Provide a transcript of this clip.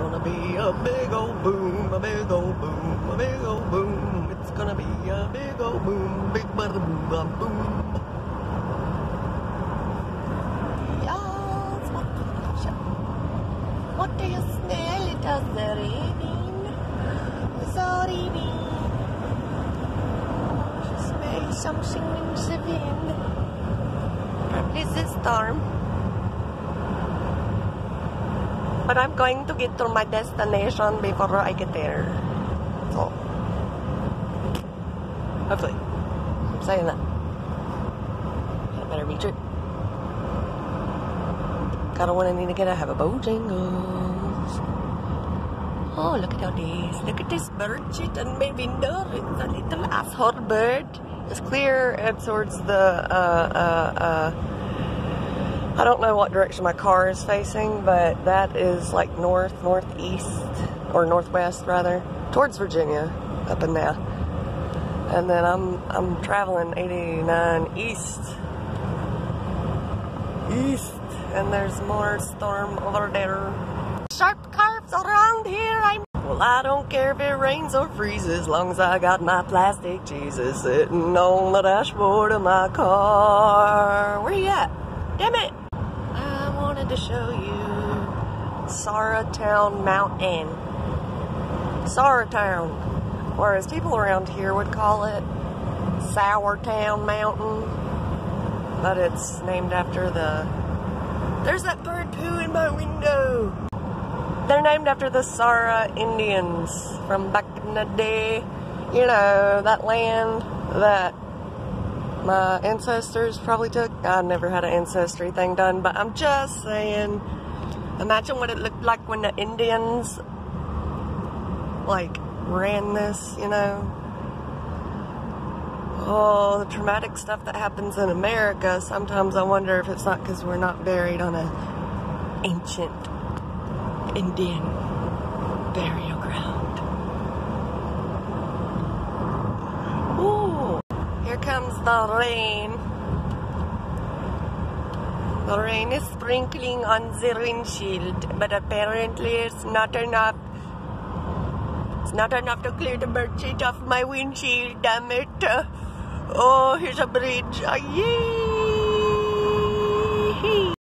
gonna be a big old boom, a big old boom, a big old boom. It's gonna be a big old boom, big bada boom, bada boom. Yes, what, what do you smell? It does the raining. Sorry, Smell something in the wind. Probably the storm. But I'm going to get to my destination before I get there. So, hopefully. I'm saying that. I better be true. Gotta want to need to get a have a bojangles. Oh, look at all these. Look at this bird shit on my window. It's a little asshole bird. It's clear and towards the, uh, uh, uh, I don't know what direction my car is facing, but that is like north, northeast, or northwest rather, towards Virginia, up in there. And then I'm I'm traveling 89 east, east, and there's more storm over there. Sharp curves around here. I'm well. I don't care if it rains or freezes, long as I got my plastic Jesus sitting on the dashboard of my car. Where you at? Damn it! I wanted to show you Sauratown Mountain. Sauratown, whereas people around here would call it Sourtown Mountain, but it's named after the. There's that bird poo in my window. They're named after the Sara Indians from back in the day. You know, that land that my ancestors probably took. I never had an ancestry thing done, but I'm just saying, imagine what it looked like when the Indians, like, ran this, you know? Oh, the traumatic stuff that happens in America, sometimes I wonder if it's not because we're not buried on an ancient Indian burial comes the rain. The rain is sprinkling on the windshield, but apparently it's not enough. It's not enough to clear the bird shit off my windshield, damn it. Oh, here's a bridge. Oh, yay!